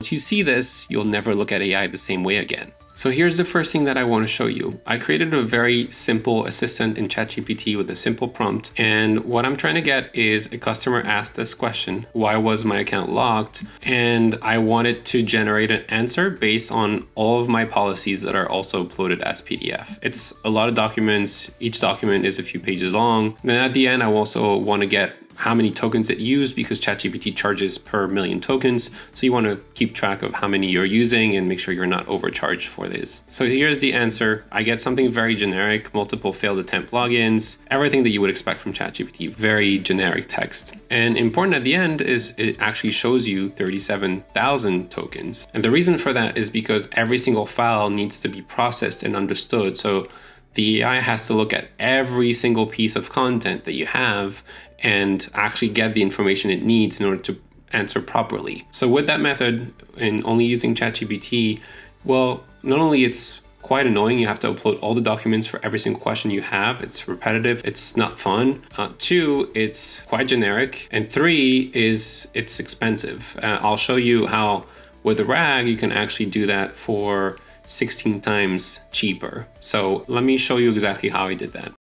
Once you see this, you'll never look at AI the same way again. So here's the first thing that I want to show you. I created a very simple assistant in ChatGPT with a simple prompt. And what I'm trying to get is a customer asked this question, why was my account locked? And I wanted to generate an answer based on all of my policies that are also uploaded as PDF. It's a lot of documents. Each document is a few pages long. Then at the end, I also want to get how many tokens it used because ChatGPT charges per million tokens. So you want to keep track of how many you're using and make sure you're not overcharged for this. So here's the answer. I get something very generic, multiple failed attempt logins, everything that you would expect from ChatGPT, very generic text. And important at the end is it actually shows you 37,000 tokens. And the reason for that is because every single file needs to be processed and understood. So the AI has to look at every single piece of content that you have and actually get the information it needs in order to answer properly. So with that method and only using ChatGPT, well, not only it's quite annoying. You have to upload all the documents for every single question you have. It's repetitive. It's not fun. Uh, two, it's quite generic. And three is it's expensive. Uh, I'll show you how with a RAG, you can actually do that for 16 times cheaper. So let me show you exactly how I did that.